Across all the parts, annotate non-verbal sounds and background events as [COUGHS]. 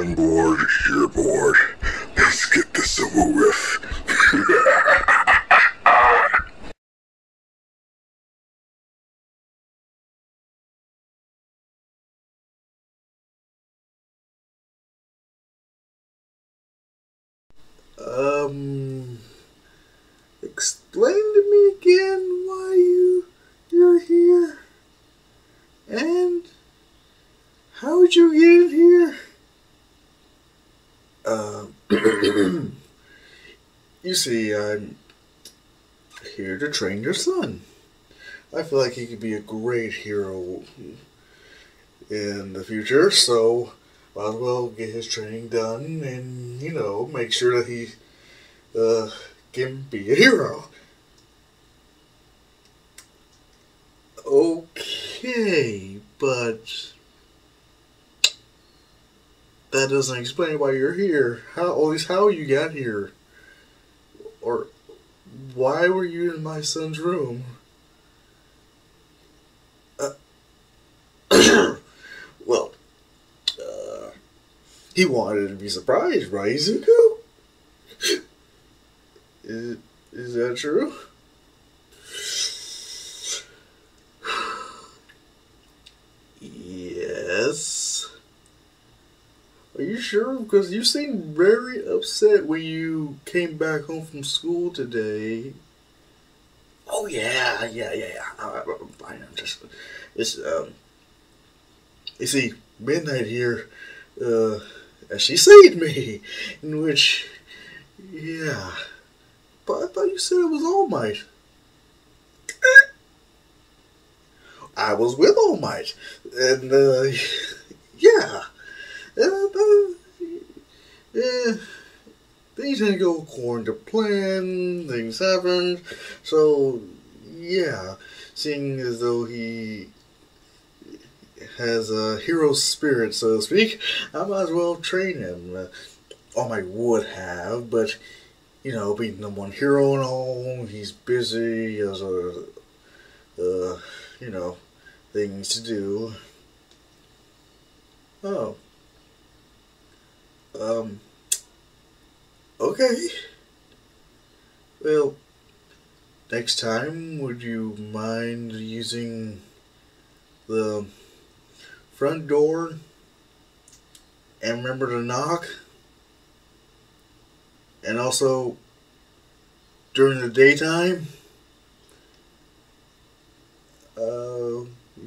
Bored, you're bored. Let's get this over with. Um, explain to me again why you you're here, and how'd you get in here? Um, you see, I'm here to train your son. I feel like he could be a great hero in the future, so might as well get his training done and, you know, make sure that he uh, can be a hero. Okay, but that doesn't explain why you're here. How, at least how you got here. Or why were you in my son's room? Uh, [CLEARS THROAT] well, uh, he wanted to be surprised, right? [LAUGHS] Is, is that true? Yes. Are you sure? Because you seemed very upset when you came back home from school today. Oh yeah, yeah, yeah, yeah. I, I'm fine. I'm just, it's um. You see, midnight here, uh, she saved me, in which, yeah. But I thought you said it was All Might. I was with All Might, and uh, [LAUGHS] yeah, uh, uh, things didn't go according to plan. Things happened, so yeah. Seeing as though he has a hero spirit, so to speak, I might as well train him. Uh, All Might would have, but you know, being number one hero and all, he's busy. He has a, uh, you know, things to do. Oh. Um. Okay. Well, next time, would you mind using the front door and remember to knock? And also during the daytime? Uh,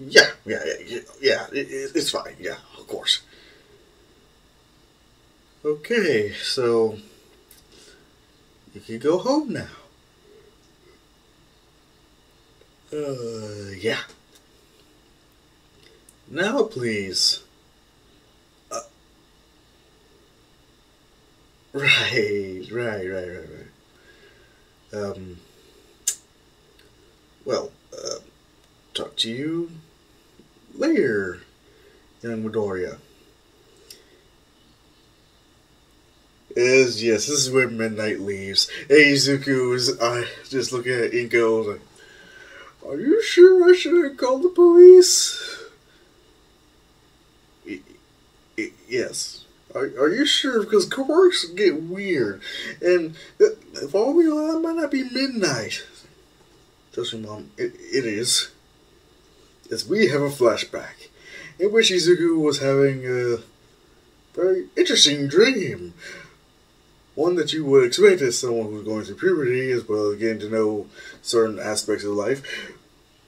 yeah, yeah, yeah, yeah, it, it, it's fine. Yeah, of course. Okay, so you can go home now. Uh, yeah. Now, please. Uh, right, right, right, right, right. Um. Well, uh, talk to you later, young Midoriya. Is yes, this is when midnight leaves. Hey, Izuku is uh, just looking at Inko. Like, Are you sure I should have called the police? Yes. Are, are you sure? Because quirks get weird, and if all we know, that might not be midnight. Trust me, Mom, it, it is. Yes, we have a flashback in which Izuku was having a very interesting dream. One that you would expect as someone who's going through puberty, as well as getting to know certain aspects of life.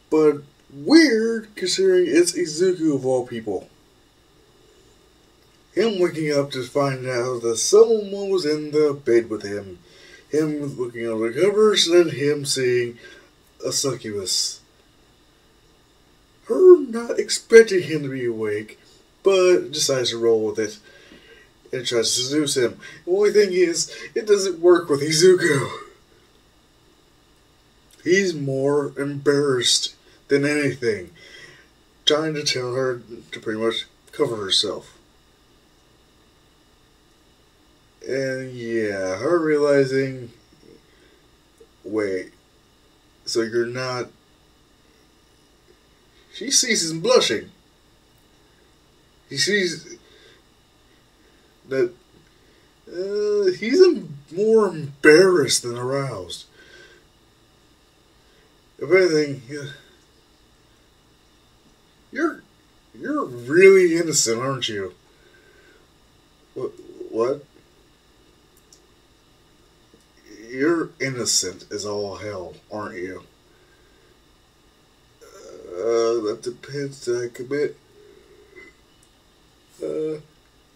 But weird, considering it's Izuku of all people. Him waking up to find out that someone was in the bed with him. Him looking under the covers, and him seeing a succubus. Her not expecting him to be awake, but decides to roll with it and tries to seduce him. The only thing is, it doesn't work with Izuku. He's more embarrassed than anything, trying to tell her to pretty much cover herself. And yeah, her realizing, wait, so you're not. She him blushing. He sees. That uh, he's more embarrassed than aroused. If anything, you're you're really innocent, aren't you? What? What? You're innocent as all hell, aren't you? Uh, that depends. Did I commit, uh,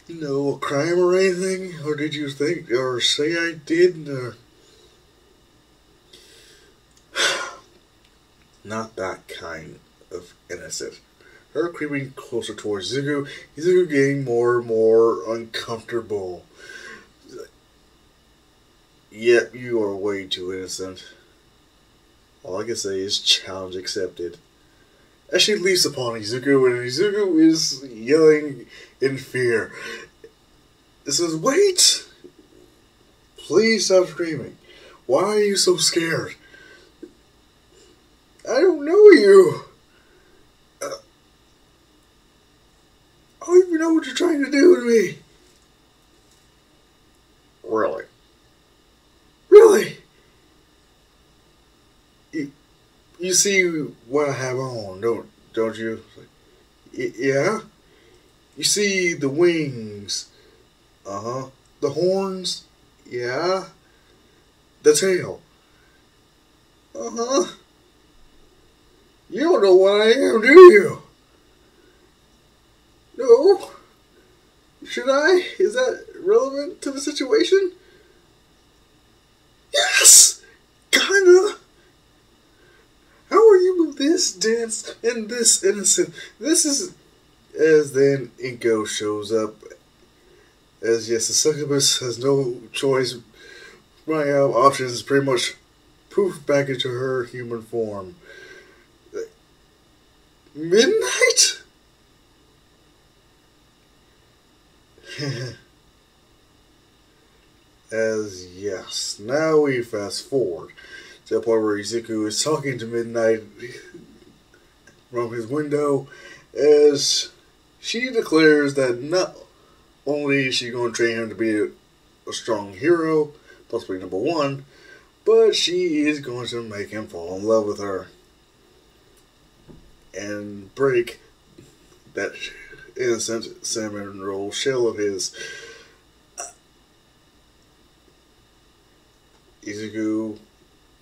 you know, a crime or anything? Or did you think, or say I did? Or... Uh, [SIGHS] not that kind of innocent. Her creeping closer towards Izuku, Izuku getting more and more uncomfortable. Yep, you are way too innocent. All I can say is challenge accepted. As she leaps upon Izuku, and Izuku is yelling in fear. It says, Wait! Please stop screaming. Why are you so scared? I don't know you. Uh, I don't even know what you're trying to do to me. Really? Really? You, you see what I have on, don't don't you? Yeah. You see the wings. Uh huh. The horns. Yeah. The tail. Uh huh. You don't know what I am, do you? No. Should I? Is that relevant to the situation? Yes! Kinda. How are you this dense and this innocent? This is. As then Inko shows up. As yes, the succubus has no choice. Running out of options, pretty much poof back into her human form. Midnight? [LAUGHS] As yes, now we fast forward to the point where Izuku is talking to Midnight from his window as she declares that not only is she going to train him to be a, strong hero, possibly number one, but she is going to make him fall in love with her and break that innocent cinnamon roll shell of his. Izuku,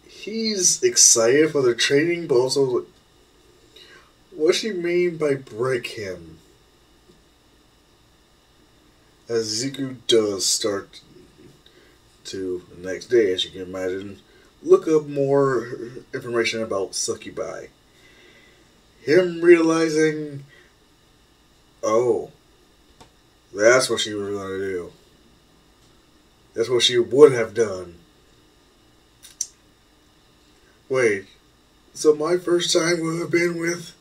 he's excited for the training, but also, what she mean by break him? As Izuku does start to the next day, as you can imagine, look up more information about Succubi. Him realizing, oh, that's what she was going to do. That's what she would have done. Wait, so my first time would have been with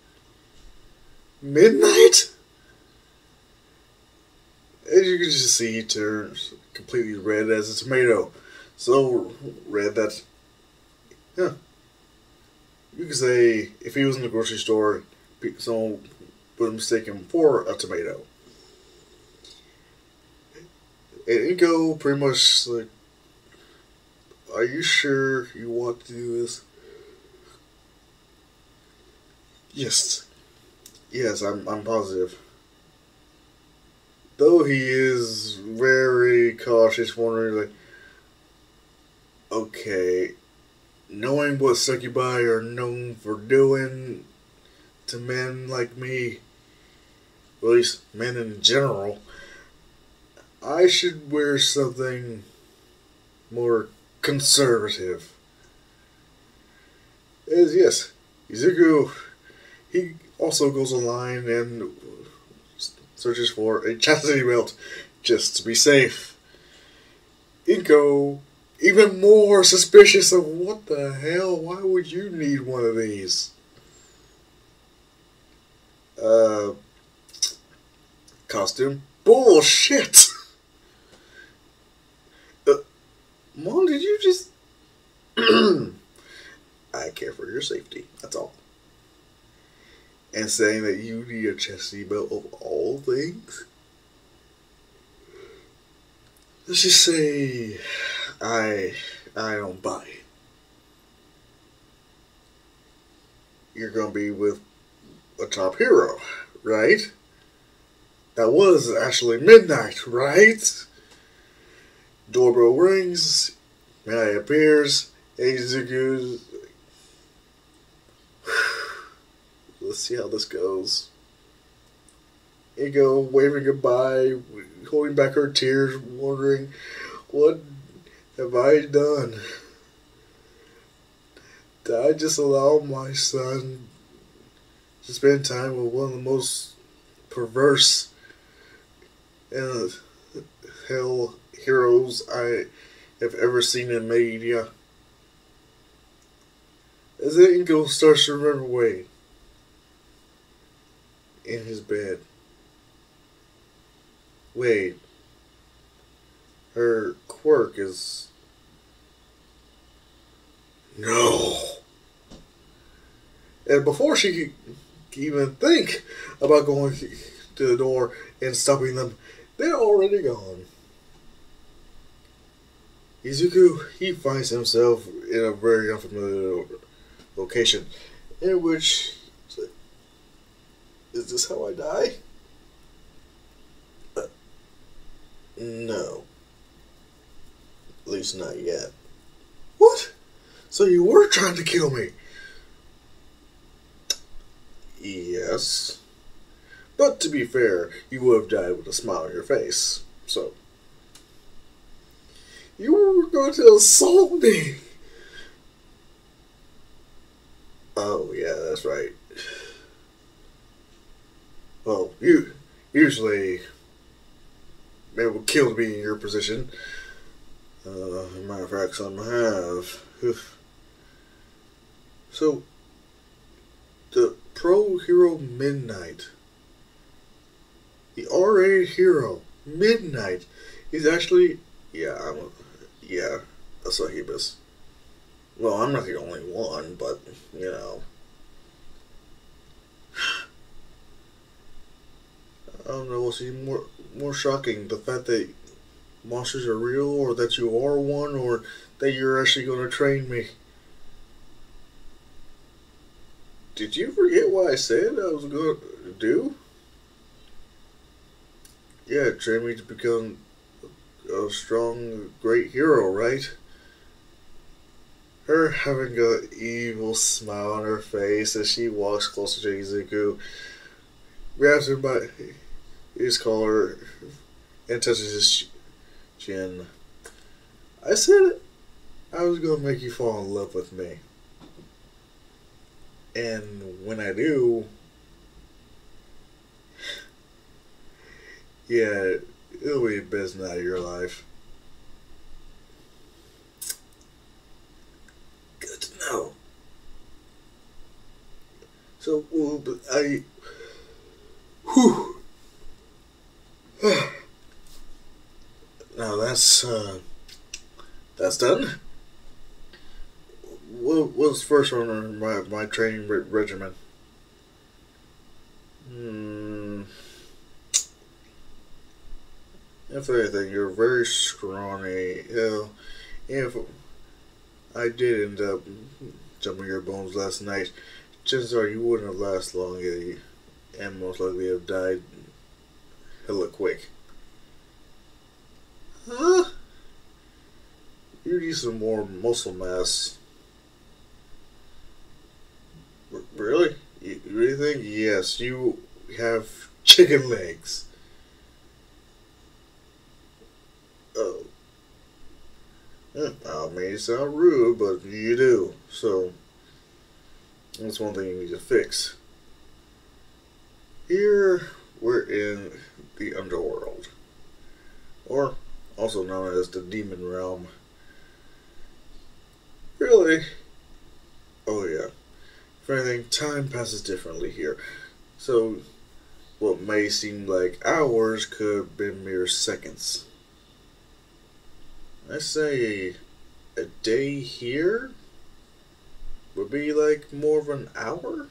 Midnight? As you can just see, he turns completely red as a tomato. So red that, yeah. You could say if he was in the grocery store, someone would mistake him for a tomato. And Inko pretty much like, are you sure you want to do this? Yes. Yes, I'm I'm positive. Though he is very cautious, wondering like okay, knowing what succubi are known for doing to men like me, at least men in general, I should wear something more conservative. Is yes, Izuku. He also goes online and searches for a chastity belt just to be safe. Inko, even more suspicious of what the hell? Why would you need one of these? Uh, costume bullshit. [LAUGHS] uh, Mom, did you just? [CLEARS THROAT] I care for your safety. That's all. And saying that you need a chastity belt of all things. let's just say I I don't buy it. You're gonna be with a top hero, right? That was actually midnight, right? Doorbell rings, Midnight appears, Izuku. Let's see how this goes. Inko waving goodbye, holding back her tears, wondering, what have I done? Did I just allow my son to spend time with one of the most perverse and hell heroes I have ever seen in media? As Inko starts to remember Wade in his bed. Wait. Her quirk is. No. And before she could even think about going to the door and stopping them, they're already gone. Izuku, he finds himself in a very unfamiliar location in which. Is this how I die? Uh, no. At least not yet. What? So you were trying to kill me? Yes. But to be fair, you would have died with a smile on your face. So. You were going to assault me! Oh, yeah, that's right. Well, you usually it would kill to be in your position. Uh, matter of fact, some have. So, the Pro Hero Midnight, the R-rated hero Midnight, is actually yeah, I'm a, yeah, a succubus. Well, I'm not the only one, but you know. I don't know what's even more more shocking, the fact that monsters are real, or that you are one, or that you're actually going to train me. Did you forget what I said I was going to do? Yeah, train me to become a strong, great hero, right? Her having an evil smile on her face as she walks closer to Izuku, grabs her by his collar and touches his chin. I said I was going to make you fall in love with me. And when I do, yeah, it'll be the best night of your life. Good to know. So, well, I. Whew. [SIGHS] now that's uh, that's done. What was first on my my training re- regimen? Hmm. If anything, you're very scrawny. If I did end up jumping your bones last night, chances are you wouldn't have lasted long and most likely have died hella quick. Huh? You need some more muscle mass. Really? You really think? Yes, you have [LAUGHS] chicken legs. Oh. I may sound rude, but you do. So, that's one thing you need to fix. Here, we're in the underworld, or also known as the demon realm. Really? Oh, yeah. If anything, time passes differently here. So, what may seem like hours could have been mere seconds. I say a day here would be like more of an hour?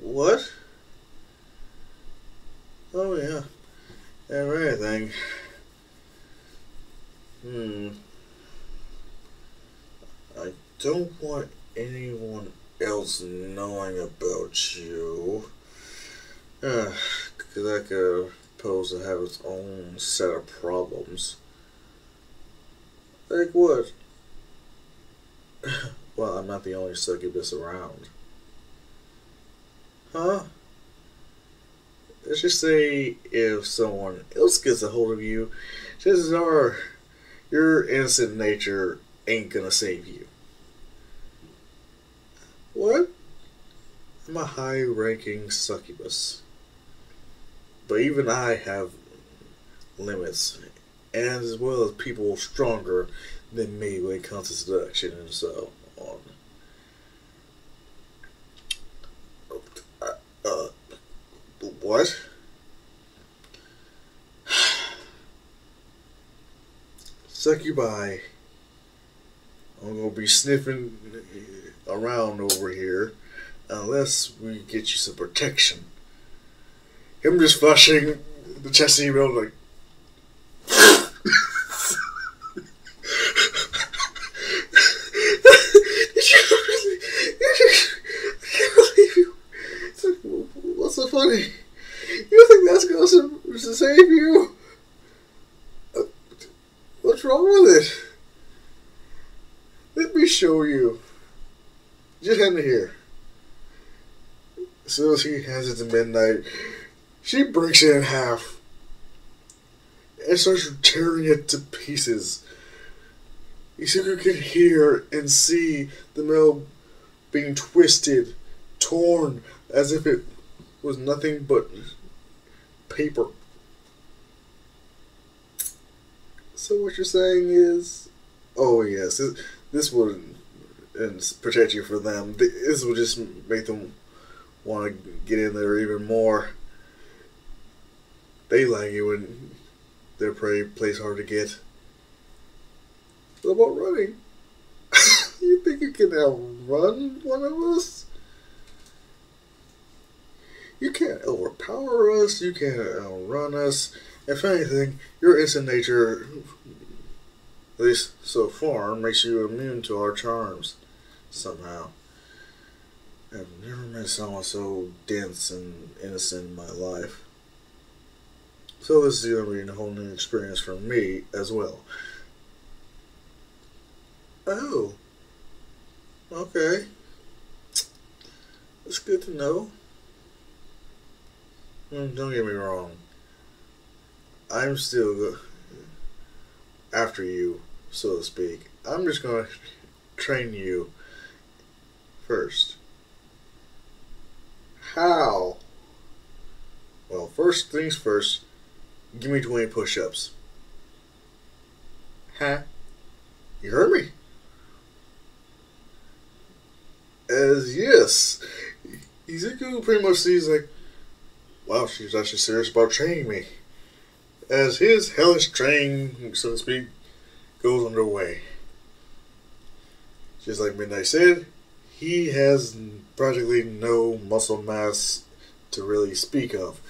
What? Oh, yeah. everything. Hmm. I don't want anyone else knowing about you. Because that could pose to have its own set of problems. Like what? [LAUGHS] well, I'm not the only succubus around. Huh? Let's just say if someone else gets a hold of you, chances are your innocent nature ain't gonna save you. What? I'm a high ranking succubus. But even I have limits, and as well as people stronger than me when it comes to seduction and so on. Uh, uh what? Succubi. I'm gonna be sniffing around over here unless we get you some protection. Him just flushing the chest email [LAUGHS] like What's so funny? You think that's going to save you? What's wrong with it? Let me show you. Just hand it here. As soon as he hands it to Midnight, she breaks it in half and starts tearing it to pieces. Izuku can hear and see the metal being twisted, torn, as if it was nothing but paper. So what you're saying is, oh yes, this, this would protect you from them. This would just make them want to get in there even more. They like you when their prey plays hard to get. What about running? [LAUGHS] you think you can outrun one of us? You can't overpower us. You can't outrun us. If anything, your instant nature, at least so far, makes you immune to our charms somehow. I've never met someone so dense and innocent in my life. So this is going to be a whole new experience for me as well. Oh. Okay. That's good to know. Mm, don't get me wrong. I'm still after you, so to speak. I'm just going to train you first. How? Well, first things first, give me 20 push ups. Huh? You heard me? As yes. Izuku pretty much sees like, wow, she's actually serious about training me. As his hellish training, so to speak, goes underway. Just like Midnight said, he has practically no muscle mass to really speak of.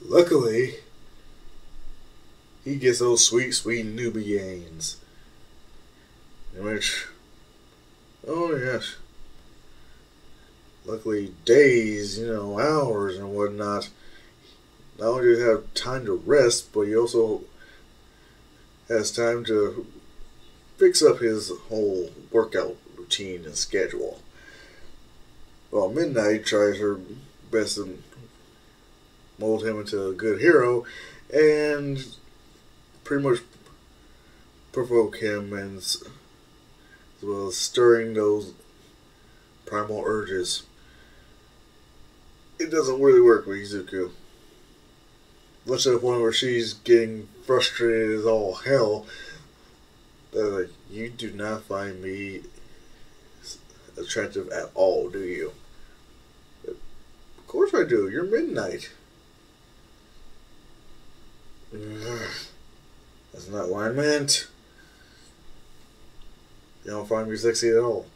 Luckily, he gets those sweet, sweet newbie gains. In which, oh yes, luckily days, you know, hours and whatnot. Not only do he have time to rest, but he also has time to fix up his whole workout routine and schedule. Well, Midnight tries her best to mold him into a good hero and pretty much provoke him and as well as stirring those primal urges. It doesn't really work with Izuku. Much to the point where she's getting frustrated as all hell. That like, you do not find me attractive at all, do you? Of course I do. You're midnight. [SIGHS] That's not what I meant. You don't find me sexy at all.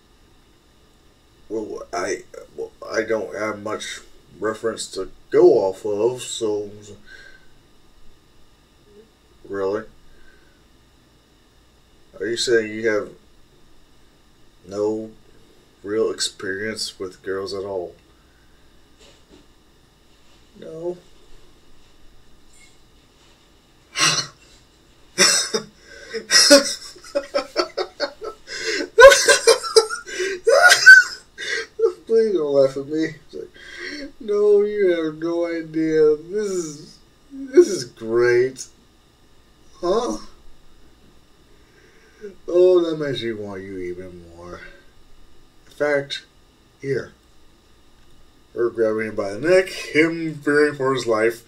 Well, I well, I don't have much reference to go off of, so Really? Are you saying you have no real experience with girls at all? No. Please don't laugh at me. Like, no, you have no idea. This is this is great. Huh? Oh, that makes me want you even more. In fact, here. Her grabbing him by the neck, him fearing for his life,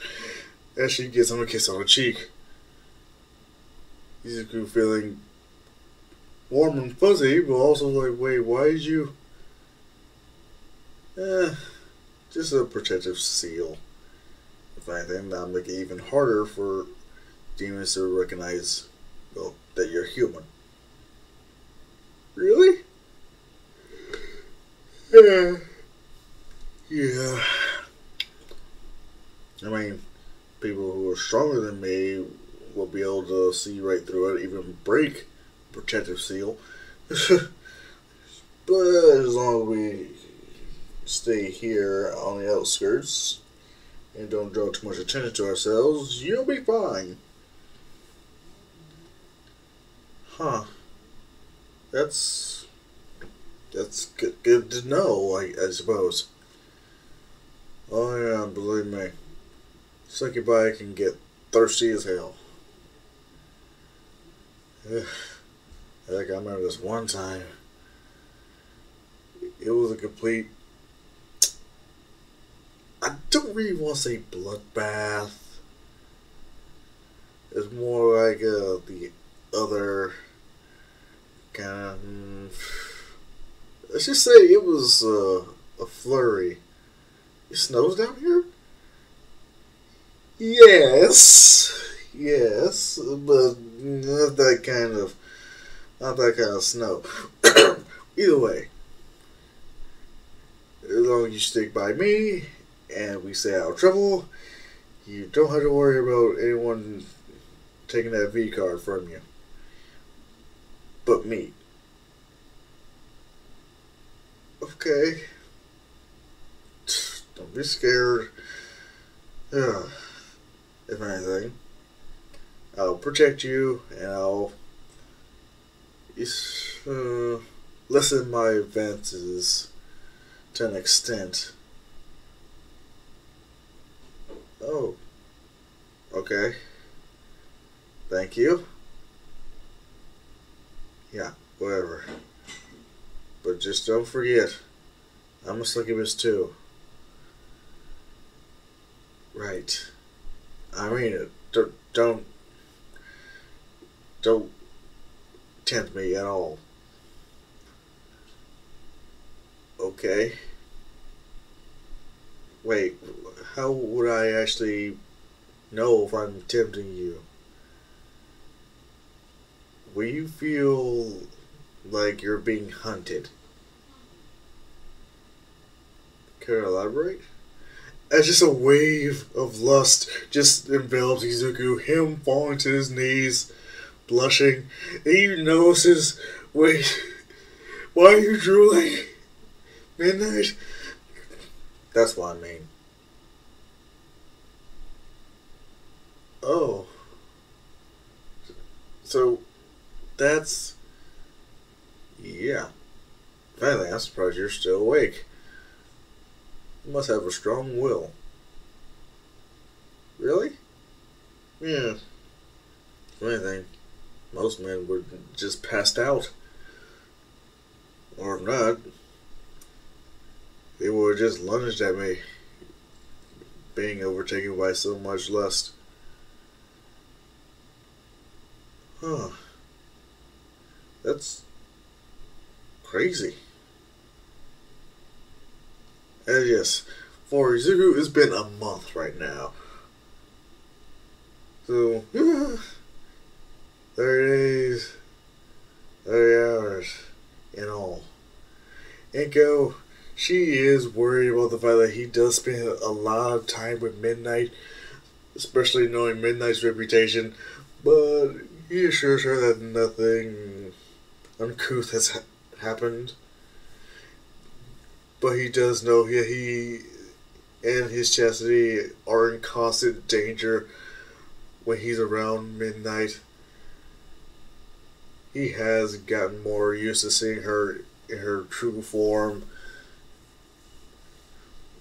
as she gives him a kiss on the cheek. Izuku feeling warm and fuzzy, but also like, wait, why did you. Eh, just a protective seal. If anything, that'll make it even harder for demons to recognize, well, that you're human. Really? Yeah. Yeah. I mean, people who are stronger than me will be able to see right through it, even break protective seal. [LAUGHS] but as long as we stay here on the outskirts and don't draw too much attention to ourselves, you'll be fine. Huh. That's that's good, good to know, I, I suppose. Oh yeah, believe me. Succubi can get thirsty as hell. Ugh. I I remember this one time. It was a complete. I don't really want to say bloodbath. It's more like uh, the other mm, let's just say it was uh, a flurry. It snows down here? Yes. Yes. But not that kind of. Not that kind of snow. [COUGHS] Either way. As long as you stick by me and we stay out of trouble, you don't have to worry about anyone taking that V card from you. But me. Okay. [SIGHS] Don't be scared. Yeah. [SIGHS] If anything, I'll protect you and I'll uh, lessen my advances to an extent. Oh. Okay. Thank you. Yeah, whatever. But just don't forget, I'm a succubus too. Right. I mean. Don't don't don't tempt me at all. Okay. Wait, how would I actually know if I'm tempting you? Will you feel like you're being hunted? You elaborate? As just a wave of lust just envelops Izuku, him falling to his knees, blushing. And he notices, wait, why are you drooling? Midnight? That's what I mean. Oh. So, that's. Yeah. Finally, I'm surprised you're still awake. You must have a strong will. Really? Yeah. If anything, most men would just passed out. Or if not, they would have just lunged at me, being overtaken by so much lust. Huh. That's crazy. And yes, for Izuku, it's been a month right now. So, [LAUGHS] 30 days, 30 hours in all. Inko, she is worried about the fact that he does spend a lot of time with Midnight, especially knowing Midnight's reputation. But he assures her that nothing uncouth has ha- happened. But he does know he, he and his chastity are in constant danger when he's around midnight. He has gotten more used to seeing her in her true form.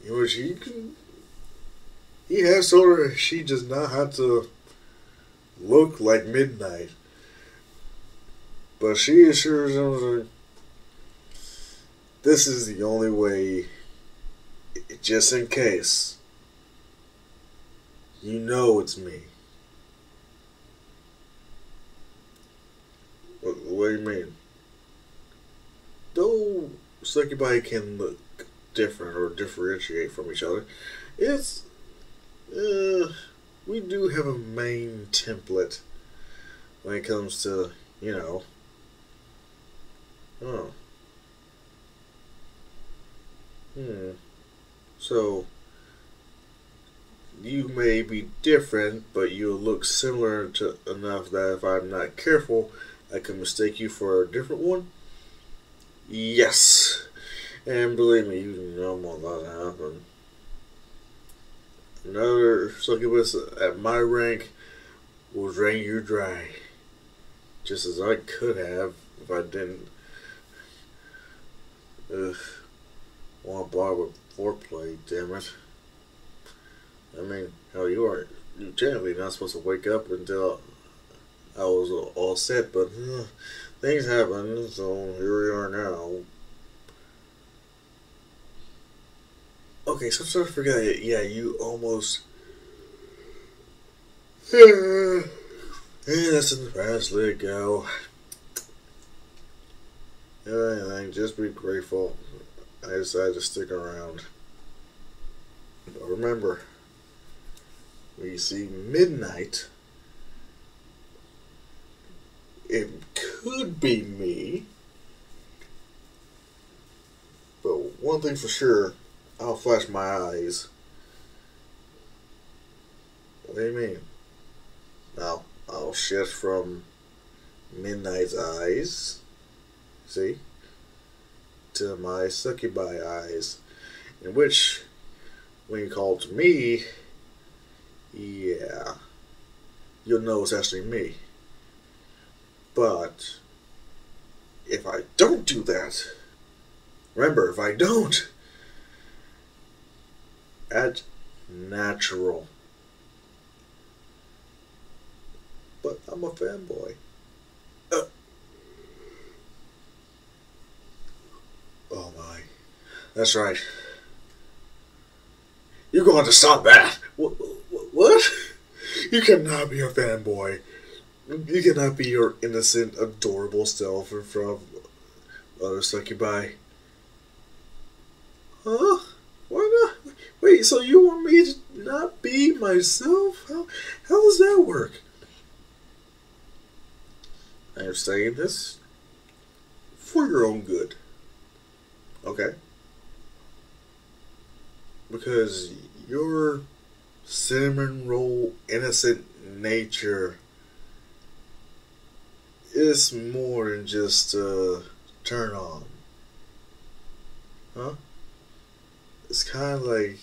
Which he can. He has told her she does not have to look like midnight. But she assures him this is the only way, just in case. You know it's me. What, what do you mean? Though succubi can look different or differentiate from each other, it's uh, we do have a main template when it comes to you know. Oh. Hmm. So you may be different, but you look similar to enough that if I'm not careful, I can mistake you for a different one. Yes, and believe me, you know more about that happen. Another succubus at my rank will drain you dry, just as I could have if I didn't. Ugh. To bar with foreplay, damn it. I mean, hell, you aren't you technically not supposed to wake up until I was all set, but uh, things happen, so here we are now. Okay, so I'm starting. Yeah, you almost. [LAUGHS] Yeah, that's in the past. Let it go. Anything, just be grateful. I decided to stick around. But remember, when you see midnight, it could be me. But one thing for sure, I'll flash my eyes. What do you mean? Now, I'll shift from midnight's eyes. See? to my succubi eyes, in which, when you call to me, yeah, you'll know it's actually me. But if I don't do that, remember, if I don't, act natural. But I'm a fanboy. Oh my. That's right. You're going to stop that. What? what? You cannot be a fanboy. You cannot be your innocent, adorable self in front of other succubi. Huh? Why not? Wait, so you want me to not be myself? How, how does that work? I am saying this for your own good. Okay. Because your cinnamon roll innocent nature is more than just a turn on. Huh? It's kind of like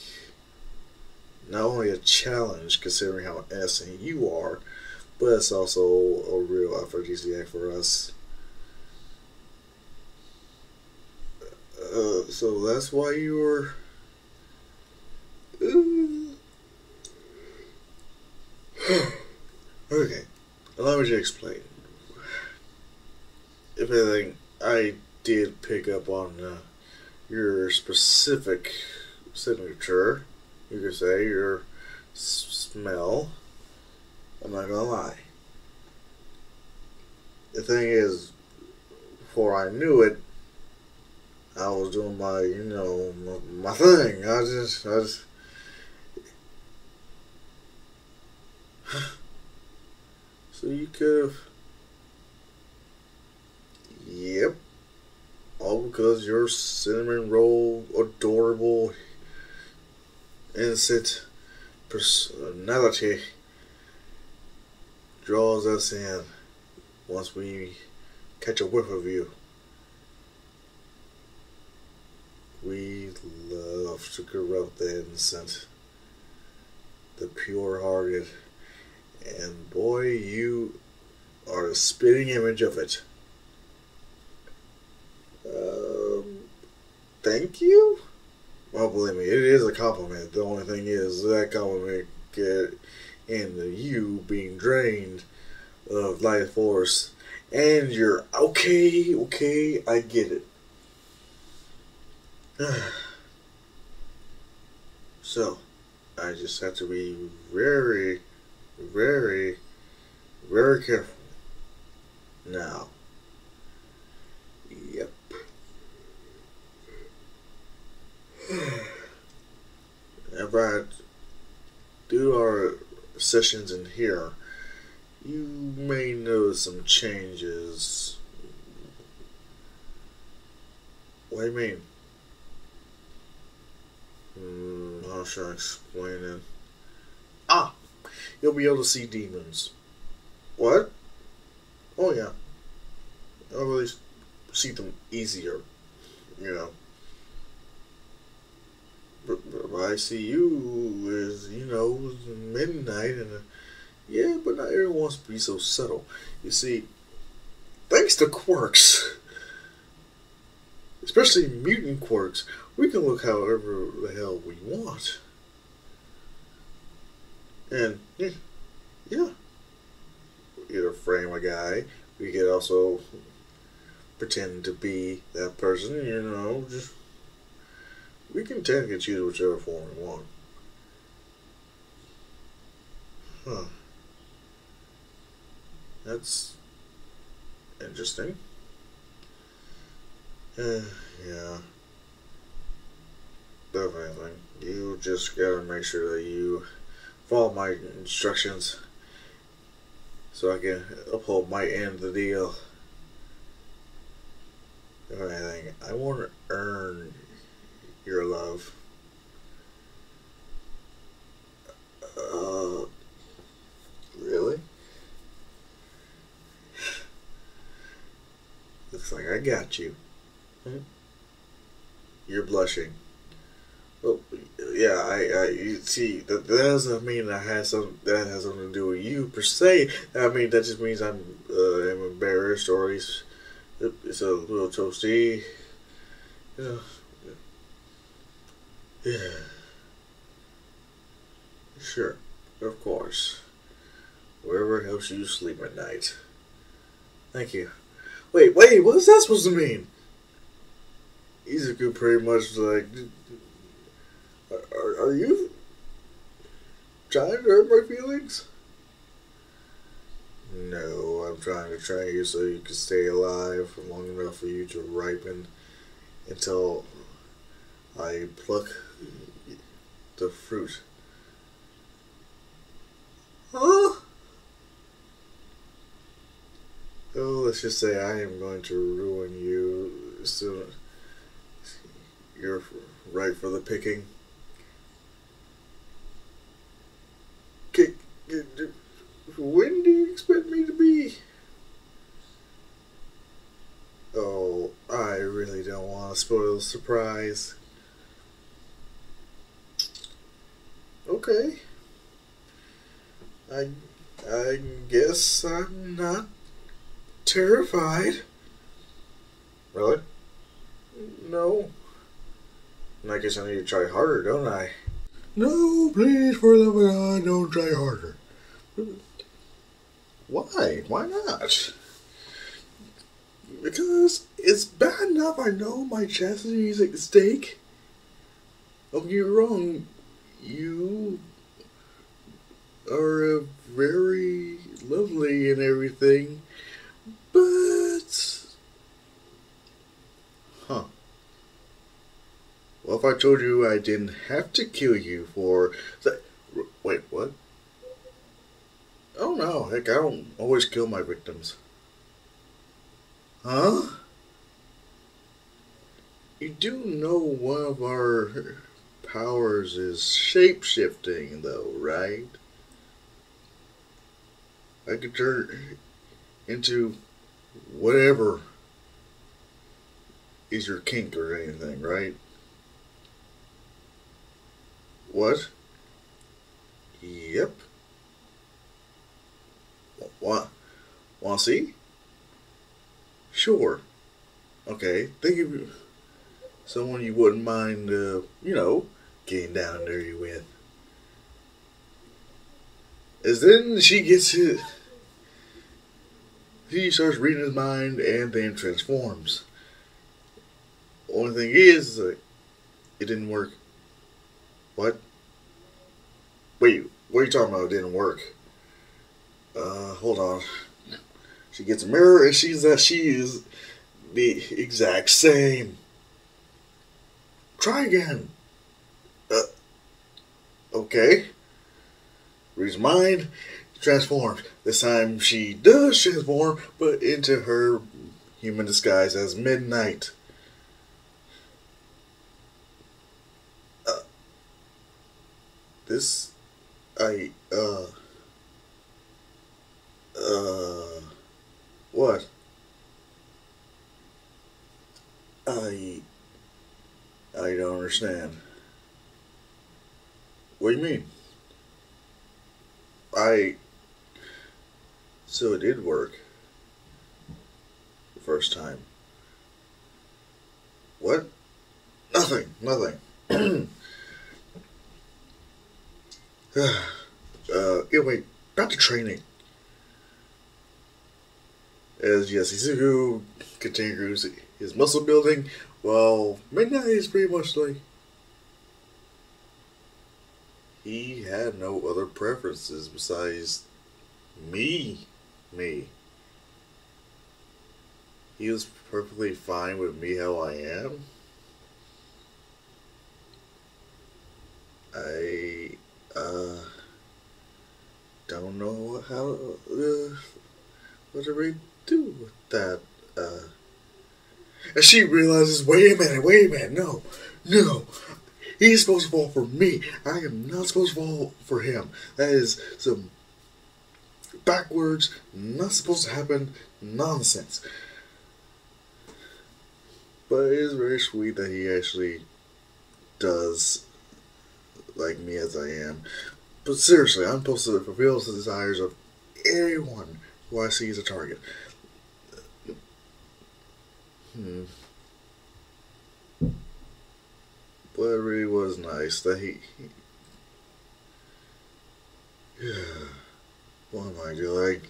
not only a challenge considering how innocent you are, but it's also a real aphrodisiac for us. Uh, so that's why you were. [SIGHS] okay, allow me to explain. If anything, I did pick up on uh, your specific signature. You could say your smell. I'm not gonna lie. The thing is, before I knew it, I was doing my, you know, my, my thing. I just, I just. [SIGHS] so you could have. Yep. All because your cinnamon roll, adorable, innocent personality draws us in once we catch a whiff of you. We love to corrupt the innocent, the pure hearted, and boy, you are a spitting image of it. Um, thank you? Well, believe me, it is a compliment. The only thing is, that compliment get into you being drained of life force, and you're okay, okay, I get it. [SIGHS] so, I just have to be very, very, very careful. Now, yep. [SIGHS] Whenever I do our sessions in here, you may notice some changes. What do you mean? Hmm, how should I explain it? Ah! You'll be able to see demons. What? Oh, yeah. I'll really see them easier, you know. But, but I see you as, you know, midnight and, uh, yeah, but not everyone wants to be so subtle. You see, thanks to quirks, especially mutant quirks, we can look however the hell we want. And, yeah, yeah. either frame a guy, we could also pretend to be that person, you know, just we can technically choose whichever form we want. Huh. That's interesting. Uh, yeah. Definitely. You just gotta make sure that you follow my instructions so I can uphold my end of the deal. If anything, I want to earn your love. Uh, really? [SIGHS] Looks like I got you. Hmm? You're blushing. Yeah, I, I, you see, that, that doesn't mean I had some, that has something to do with you per se. I mean, that just means I'm, uh, I'm embarrassed or least it's a little toasty. You know, yeah. Sure, of course. Wherever helps you sleep at night. Thank you. Wait, wait, what is that supposed to mean? Izuku pretty much like. Are, are you trying to hurt my feelings? No, I'm trying to train you so you can stay alive for long enough for you to ripen until I pluck the fruit. Huh? Oh, let's just say I am going to ruin you soon. You're right for the picking. When do you expect me to be? Oh, I really don't want to spoil the surprise. Okay. I I guess I'm not terrified. Really? No. I guess I need to try harder, don't I? No, please, for the love of God, don't try harder. Why? Why not? Because it's bad enough I know my chastity is at stake. Don't get wrong, you are very lovely and everything, but. Huh. Well, if I told you I didn't have to kill you for. The... Wait, what? Oh no, heck, I don't always kill my victims. Huh? You do know one of our powers is shape shifting, though, right? I could turn into whatever is your kink or anything, right? What? Yep. What? Want to see? Sure. Okay. Think of someone you wouldn't mind, uh, you know, getting down dirty with. As then she gets it. He starts reading his mind and then transforms. Only thing is, like, it didn't work. What? Wait, what are you talking about? It didn't work. Uh, hold on. She gets a mirror and she's that she is the exact same. Try again. Uh, okay. Reads mind, transforms. This time she does transform, but into her human disguise as Midnight. This, I, uh, uh, what? I, I don't understand. What do you mean? I. So it did work. The first time. What? Nothing. Nothing. [CLEARS THROAT] [SIGHS] uh, wait. Back to training. As Yasuizuku continues his muscle building, while Midnight is pretty much like he had no other preferences besides me. Me. He was perfectly fine with me how I am. I uh don't know how uh, what do we do with that uh and she realizes wait a minute wait a minute no no He's supposed to fall for me. I am not supposed to fall for him. That is some backwards, not supposed to happen nonsense. But it is very sweet that he actually does like me as I am. But seriously, I'm supposed to fulfill the desires of everyone who I see as a target. Hmm. But it really was nice that he. Yeah. [SIGHS] What am I doing? Like,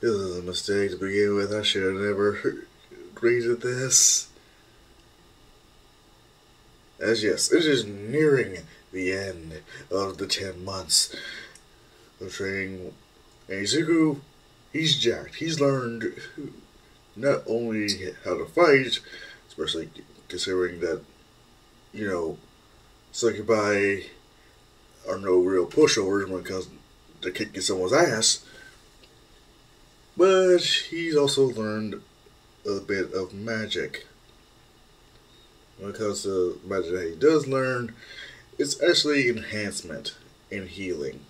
this is a mistake to begin with. I should have never [LAUGHS] to this. As yes, it is nearing the end of the 10 months of training. Izuku, he's jacked. He's learned not only how to fight, especially considering that, you know, Succubi are no real pushovers when it comes to kicking someone's ass. But he's also learned a bit of magic. When it comes to magic that he does learn, it's actually enhancement and healing.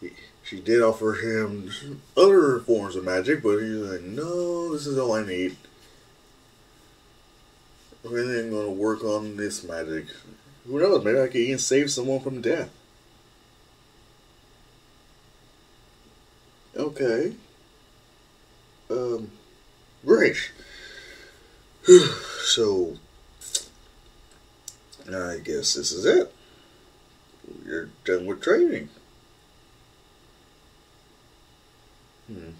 He, she did offer him other forms of magic, but he's like, no, this is all I need really am going to work on this magic. Who knows? Maybe I can even save someone from death. Okay. Um, great. [SIGHS] so, I guess this is it. You're done with training. Hmm.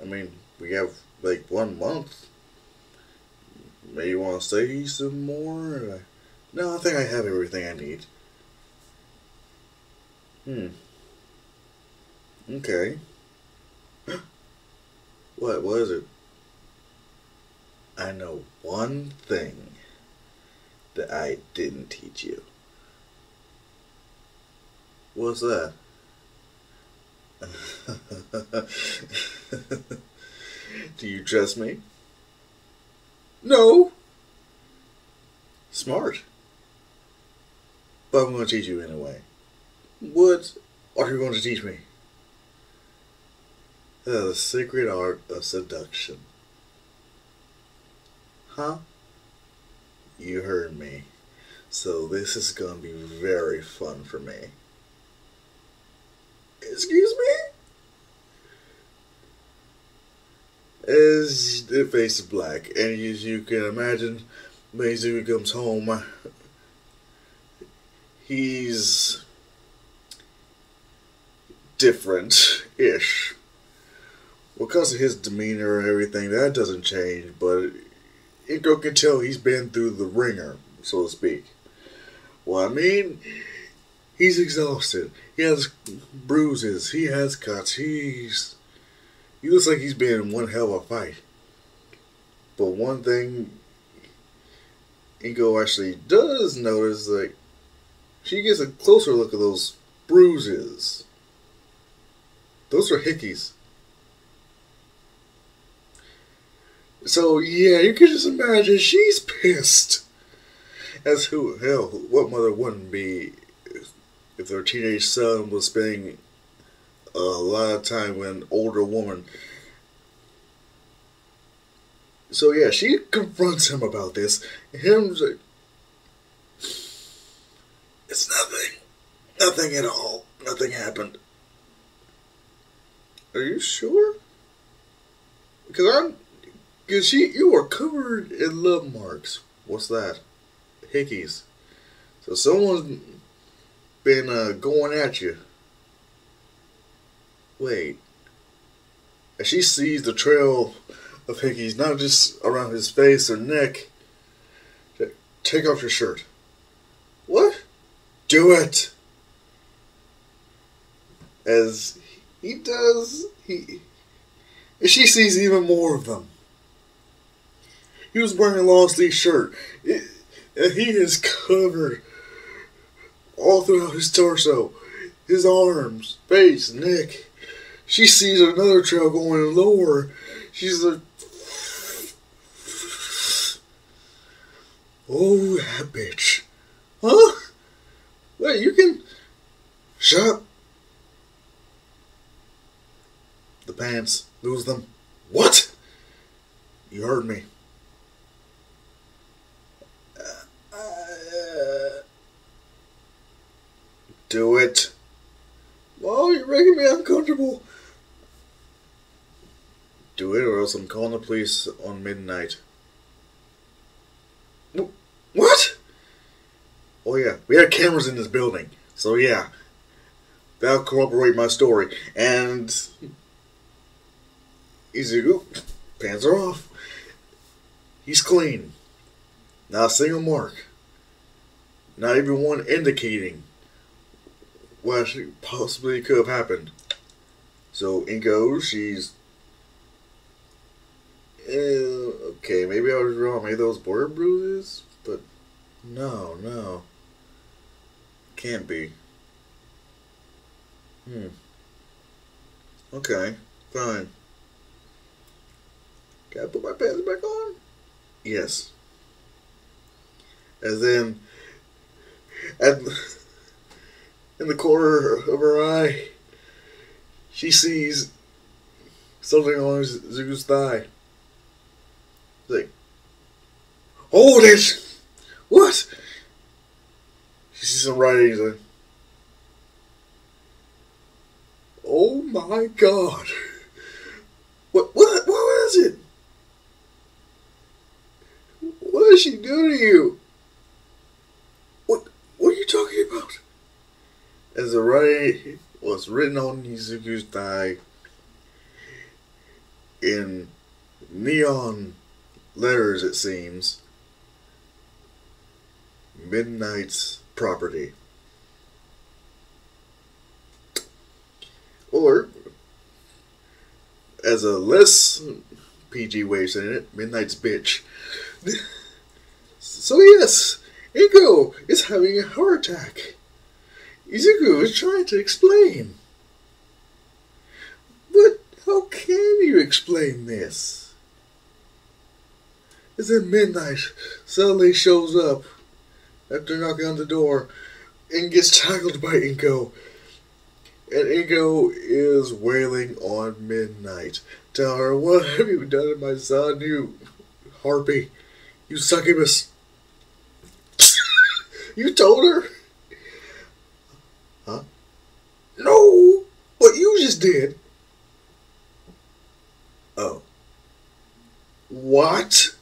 I mean, we have like one month Maybe you want to say some more? No, I think I have everything I need. Hmm. Okay. [GASPS] what was it? I know one thing that I didn't teach you. What's that? [LAUGHS] Do you trust me? No. Smart. But I'm going to teach you anyway. What are you going to teach me? The secret art of seduction. Huh? You heard me. So this is going to be very fun for me. Excuse me? As the face is black, and as you can imagine, Maizu comes home. He's different-ish. Because of his demeanor and everything, that doesn't change, but Inko can tell he's been through the ringer, so to speak. Well, I mean, he's exhausted. He has bruises. He has cuts. He's. He looks like he's been in one hell of a fight. But one thing Inko actually does notice, like, she gets a closer look at those bruises. Those are hickeys. So yeah, you can just imagine she's pissed. As who hell, what mother wouldn't be if their teenage son was spending a lot of time with an older woman? So yeah, she confronts him about this. Him's like, it's nothing, nothing at all, nothing happened. Are you sure? Because I'm Cause she, you are covered in love marks. What's that? Hickeys. So someone's been uh, going at you. Wait. And she sees the trail of hickeys, not just around his face or neck. Take off your shirt. What? Do it. As he does, he. She sees even more of them. He was wearing a long sleeve shirt. It, and he is covered all throughout his torso, his arms, face, neck. She sees another trail going lower. She's like, Oh, that bitch. Huh? Wait, you can. Shut up. The pants. Lose them. What? You heard me. Do it. Well, you're making me uncomfortable. Do it, or else I'm calling the police on midnight. What? Oh, yeah. We had cameras in this building. So, yeah. That'll corroborate my story. And. Easy. Pants are off. He's clean. Not a single mark. Not even one indicating what possibly could have happened. So Inko, she's eh, okay. Maybe I was wrong. Maybe those border bruises, but no, no, can't be. Hmm. Okay, fine. Can I put my pants back on? Yes. And then, at in the corner of her eye, she sees something along Izuku's thigh. like, hold it! What? She sees some writing. Like, oh my god! What? What? What was it? What did she do to you? What? What are you talking about? As the writing was written on Izuku's thigh in neon letters, it seems. Midnight's property. Or, as a less PG way of saying it, Midnight's bitch. [LAUGHS] So yes, Inko is having a heart attack. Izuku was trying to explain. But how can you explain this? As then midnight suddenly shows up after knocking on the door and gets tackled by Inko. and Inko is wailing on midnight. Tell her, what have you done to my son, you harpy, you succubus? [LAUGHS] you told her? Huh? No, but you just did. Oh. What?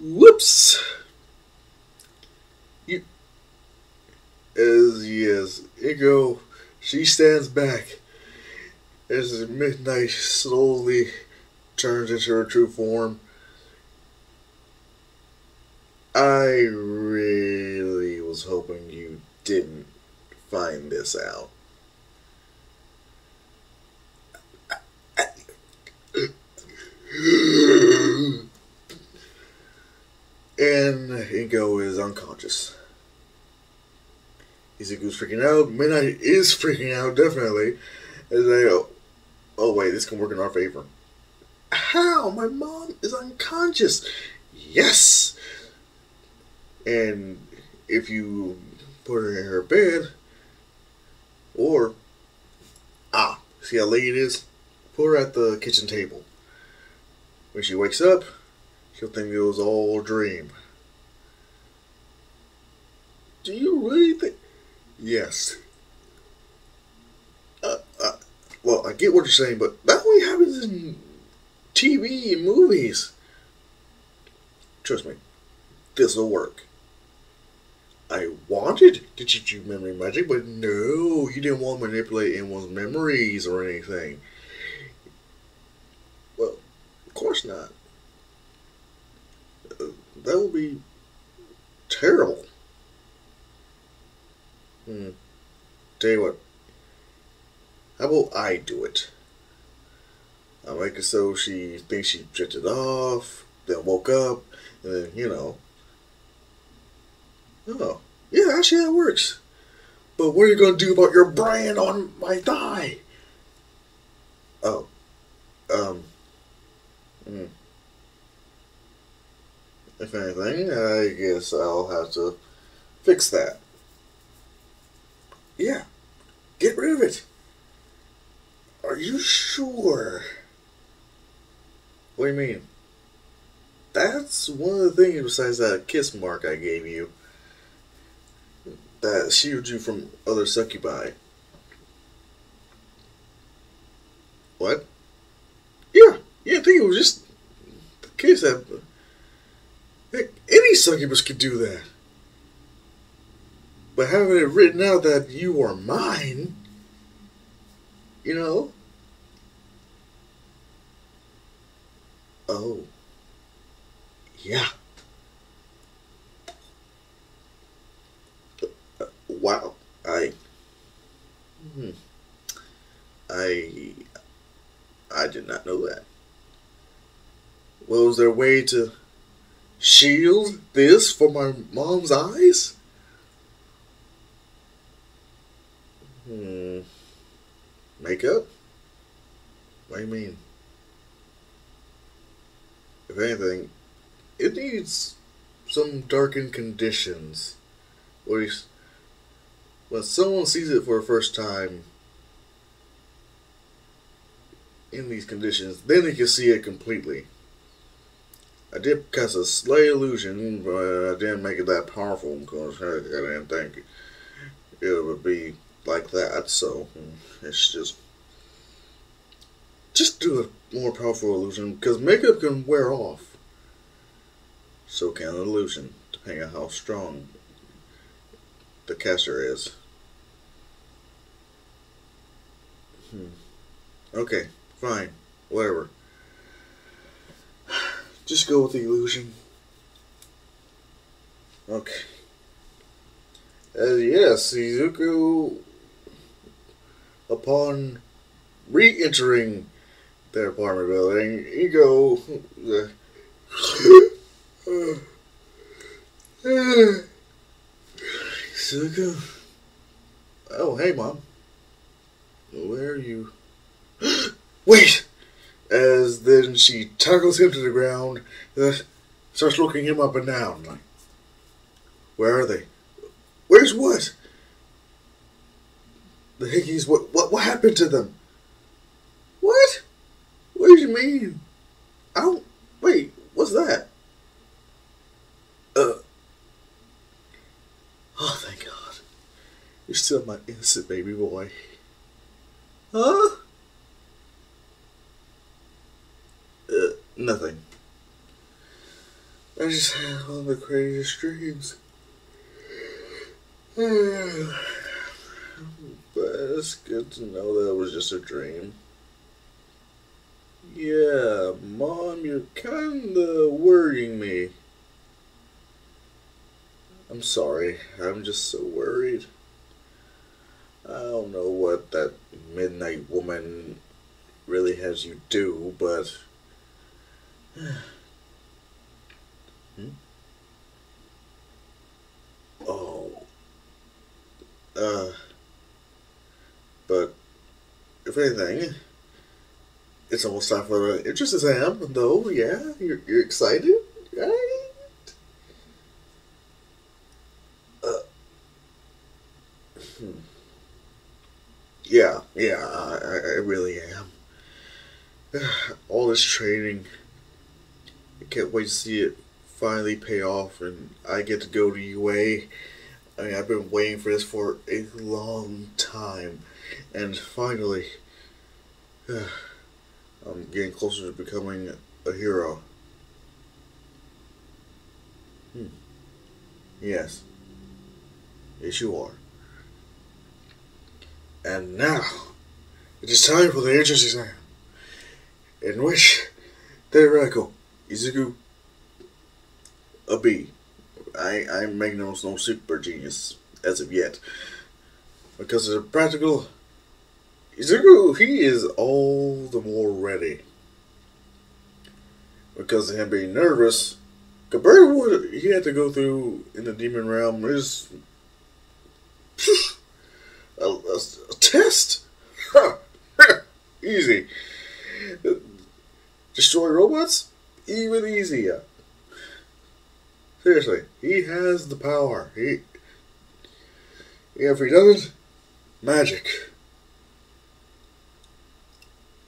Whoops. You. As yes, Inko, she stands back as midnight slowly turns into her true form. I really was hoping you didn't find this out. and Inko is unconscious. Izuku's freaking out. Midnight is freaking out, definitely. As they go, oh wait, this can work in our favor. How? My mom is unconscious. Yes. And if you put her in her bed, or ah, see how late it is? Put her at the kitchen table. When she wakes up, she'll think it was all a dream. Do you really think? Yes. Uh, uh, well, I get what you're saying, but that only happens in TV and movies. Trust me, this will work. I wanted to teach you memory magic, but no, you didn't want to manipulate anyone's memories or anything. Well, of course not. Uh, that would be terrible. Hmm. Tell you what. How about I do it? I make it so she thinks she drifted off, then woke up, and then, you know. Oh, yeah, actually that works. But what are you going to do about your brand on my thigh? Oh, um, hmm. If anything, I guess I'll have to fix that. Yeah, get rid of it. Are you sure? What do you mean? That's one of the things besides that kiss mark I gave you that shields you from other succubi. What? Yeah, yeah, I think it was just the case that heck, any succubus could do that. But having it written out that you are mine, you know? Oh. Yeah. Uh, wow. I. Hmm. I. I did not know that. Well, was there a way to shield this from my mom's eyes? Hmm. Makeup? What do you mean? If anything, it needs some darkened conditions. Where you, when someone sees it for the first time in these conditions, then they can see it completely. I did cast a slight illusion, but I didn't make it that powerful because I didn't think it would be like that. So it's just just do a more powerful illusion because makeup can wear off. So can an illusion, depending on how strong the caster is. Hmm. Okay, fine, whatever. Just go with the illusion. Okay. Uh, yes, Izuku, upon re-entering their apartment building, Ego. Uh, Izuku. Oh, hey, mom. Where are you? [GASPS] Wait! As then she tackles him to the ground, starts looking him up and down. Like, where are they? Where's what? The Hickeys, what, what, what happened to them? What? What do you mean? I don't. Wait, what's that? Uh. Oh, thank God. You're still my innocent baby boy. Huh? Uh, nothing. I just had of the craziest dreams. [SIGHS] but it's good to know that it was just a dream. Yeah, Mom, you're kinda worrying me. I'm sorry, I'm just so worried. I don't know what that midnight woman really has you do, but. [SIGHS] hmm? Oh. Uh. But, if anything, it's almost time for an interest exam, though, yeah? You're, you're excited, right? Uh. Hmm. Yeah, yeah, I, I really am. [SIGHS] All this training, I can't wait to see it finally pay off and I get to go to UA. I mean, I've been waiting for this for a long time, and finally, [SIGHS] I'm getting closer to becoming a hero. Hmm. Yes. Yes, you are. And now, it is time for the entrance exam, in which theoretical Izuku a B. I I'm no no super genius as of yet, because of the practical Izuku he is all the more ready because of him being nervous. Compared to what he had to go through in the demon realm is [LAUGHS] [LAUGHS] a, a, a test. [LAUGHS] Easy. Destroy robots? Even easier. Seriously, he has the power. He, if he doesn't, magic.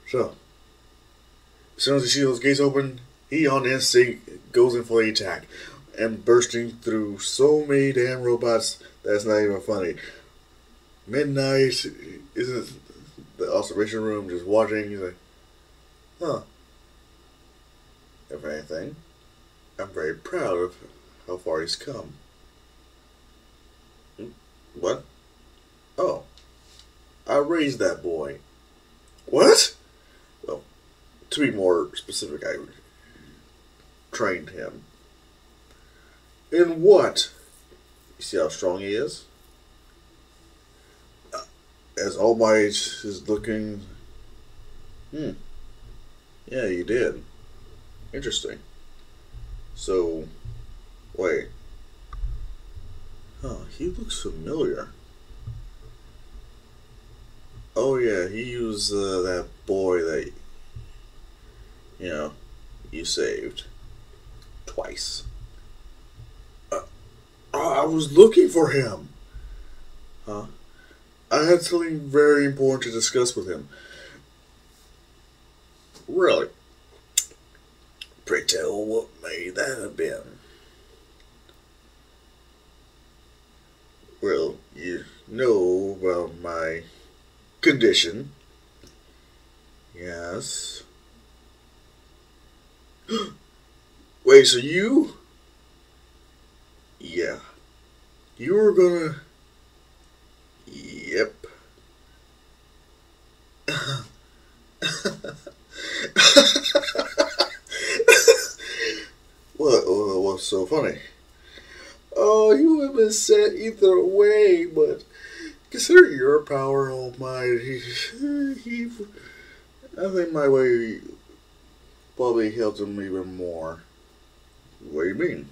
So, as soon as he sees those gates open, he on instinct goes in for the attack, and bursting through so many damn robots that's not even funny. Midnight isn't the observation room just watching. He's like, huh. If anything, I'm very proud of how far he's come. Hmm, what? Oh. I raised that boy. What? Well, to be more specific, I trained him. In what? You see how strong he is? As All Might is looking. Hmm. Yeah, you did. Interesting. So, wait. Oh, he looks familiar. Oh yeah, he used uh, that boy that you know you saved twice. Uh, I was looking for him. Huh? I had something very important to discuss with him. Really? Pray tell, what may that have been? Well, you know about my condition. Yes. [GASPS] Wait, so you? Yeah. You were gonna Yep. what, what? What's so funny? Oh, you have been sent either way, but consider your power, All Might. He, I think my way probably helped him even more. What do you mean?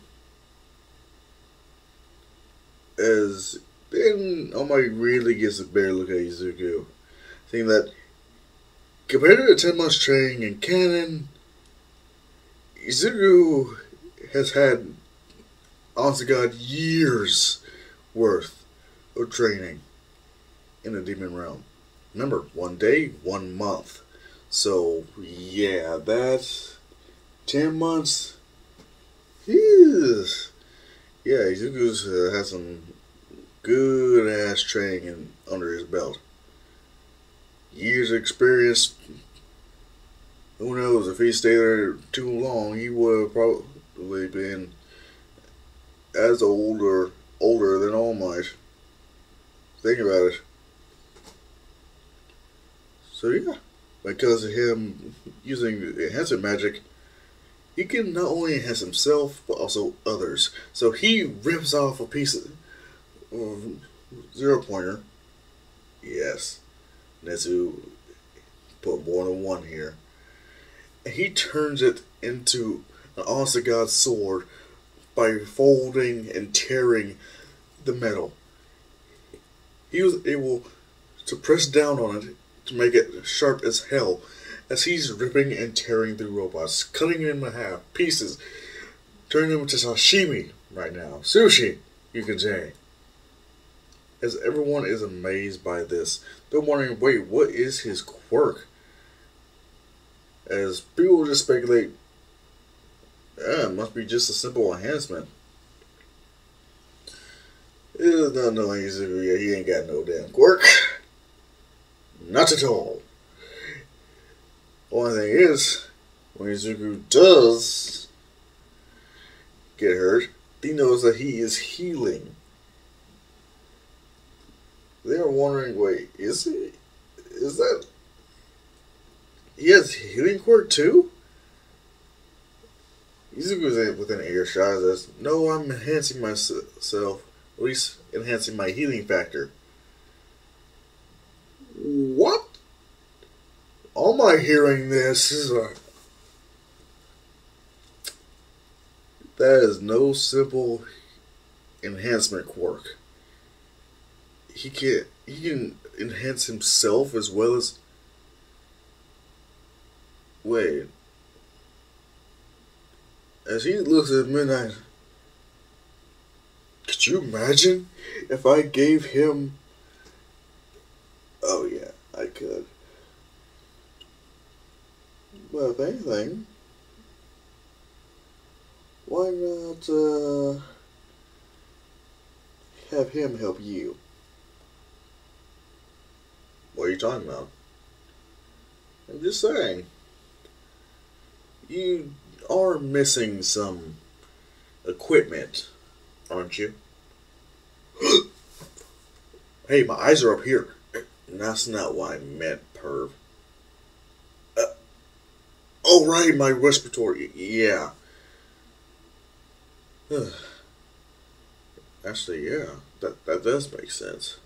As then Omari really gets a better look at Izuku. Saying that compared to the 10 months training in canon, Izuku has had, honest to God, years worth of training. in the demon realm. Remember, one day, one month. So, yeah, that's 10 months. Yeah, Izuku's uh, has some good ass training under his belt. Years of experience. Who knows, if he stayed there too long, he would have probably been as old or older than All Might. Think about it. So yeah, because of him using enhancement magic, he can not only enhance himself but also others. So he rips off a piece of Mm-hmm. zero pointer. Yes, Nezu put more than one here. And he turns it into an to God sword by folding and tearing the metal. He was able to press down on it to make it sharp as hell as he's ripping and tearing through robots, cutting them in half, pieces, turning them into sashimi right now. Sushi, you can say. As everyone is amazed by this, they're wondering, wait, what is his quirk? As people just speculate, yeah, it must be just a simple enhancement. It is not knowing he ain't got no damn quirk. Not at all. Only thing is, when Izuku does get hurt, he knows that he is healing. They are wondering, wait, is he? Is that? He has healing quirk too. Izuku is within earshot. Says, "No, I'm enhancing myself. At least enhancing my healing factor." What? All Might hearing this is like that is no simple enhancement quirk. He can he can enhance himself as well as wait. As he looks at midnight, could you imagine if I gave him Oh yeah, I could. Well, if anything, why not uh, have him help you? What are you talking about? I'm just saying. You are missing some equipment, aren't you? [GASPS] hey, my eyes are up here. That's not what I meant, perv. Uh, oh, right, my respiratory. Yeah. [SIGHS] Actually, yeah, that, that does make sense.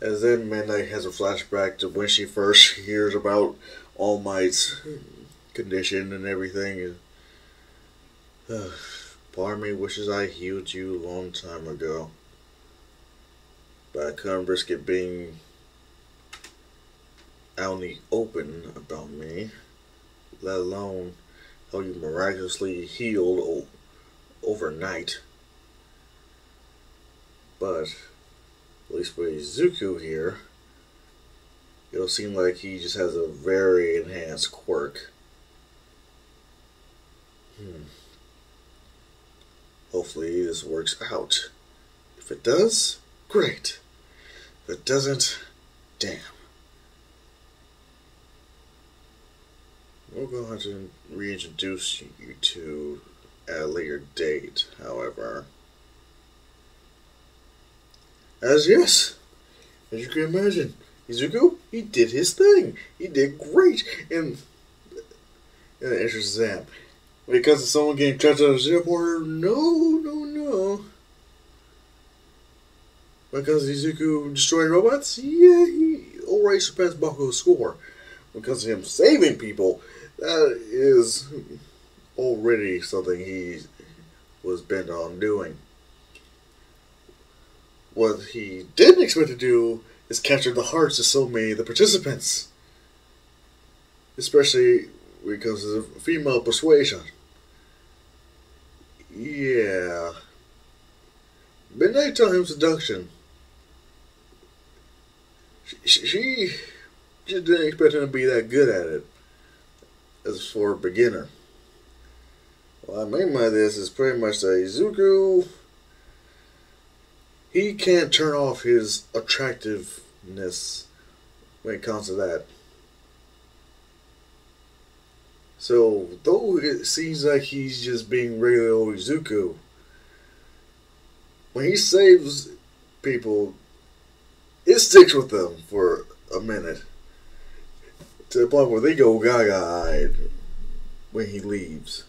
As then Midnight has a flashback to when she first [LAUGHS] hears about All Might's condition and everything. Uh, part of me wishes I healed you a long time ago. But I couldn't risk it being out in the open about me, let alone how you miraculously healed overnight. But, at least with Izuku here, it'll seem like he just has a very enhanced quirk. Hmm. Hopefully this works out. If it does, great. If it doesn't, damn. Going to have to reintroduce you to at a later date, however. As yes, as you can imagine, Izuku, he did his thing. He did great And, in the entrance exam. Because of someone getting trapped out of the airport, no, no, no. Because Izuku destroying robots, yeah, he already surpassed Bakugo's score. Because of him saving people, that is already something he was bent on doing. What he didn't expect to do is capture the hearts of so many of the participants. Especially because of female persuasion. Yeah. Midnight Time Seduction she, she didn't expect him to be that good at it as for a beginner. What I mean by this is pretty much that Izuku, he can't turn off his attractiveness when it comes to that. So, though it seems like he's just being regular old Izuku, when he saves people, it sticks with them for a minute. To the point where they go gaga eyed when he leaves.